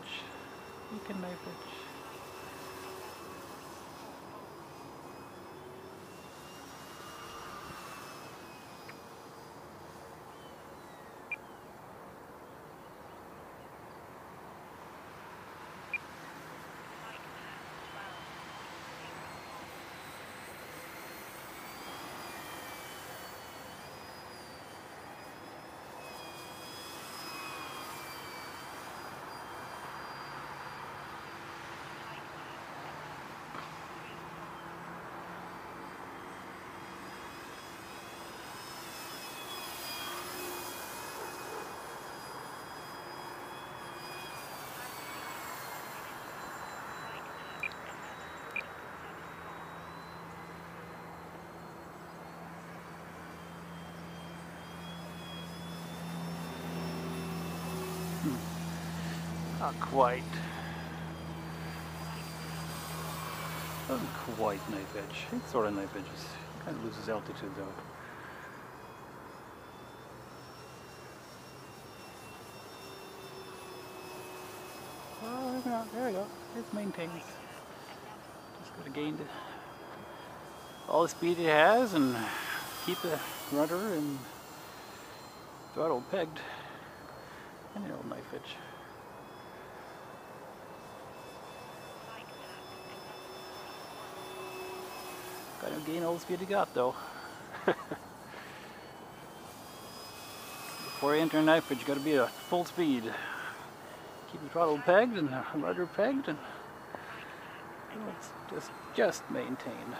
edge. You can knife edge. Not quite. Doesn't quite knife edge. It's sort of knife edges. Kind of loses altitude though. Oh, there we go. There we go. It's maintained. Just gotta gain the, all the speed it has and keep the rudder and throttle pegged and the old knife edge. Gain all the speed you got though. Before you enter a knife edge, you gotta be at full speed. Keep the throttle pegged and the rudder pegged and just just maintain.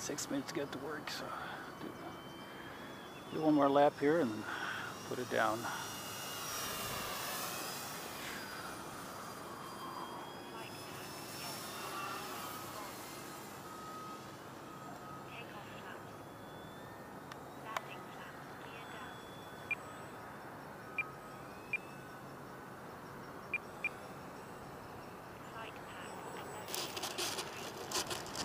Six minutes to get to work, so do, do one more lap here and put it down.